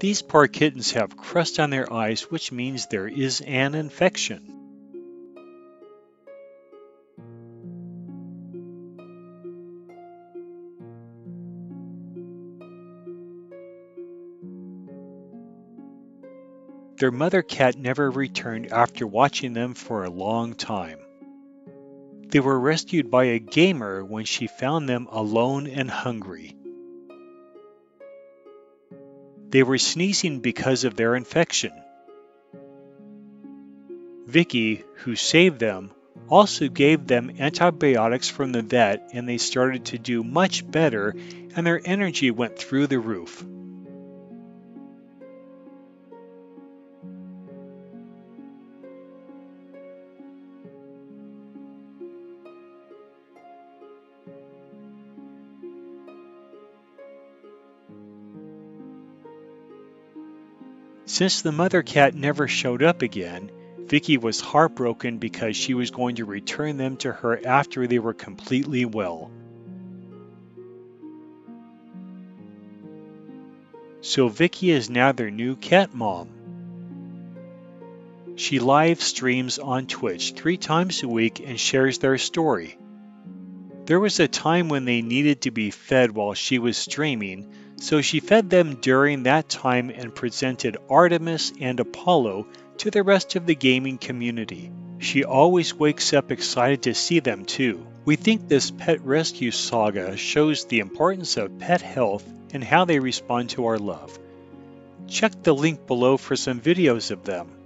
These poor kittens have crust on their eyes, which means there is an infection. Their mother cat never returned after watching them for a long time. They were rescued by a gamer when she found them alone and hungry. They were sneezing because of their infection. Vicky, who saved them, also gave them antibiotics from the vet and they started to do much better and their energy went through the roof. Since the mother cat never showed up again, Vicky was heartbroken because she was going to return them to her after they were completely well. So Vicky is now their new cat mom. She live streams on Twitch three times a week and shares their story. There was a time when they needed to be fed while she was streaming, so she fed them during that time and presented Artemis and Apollo to the rest of the gaming community. She always wakes up excited to see them too. We think this pet rescue saga shows the importance of pet health and how they respond to our love. Check the link below for some videos of them.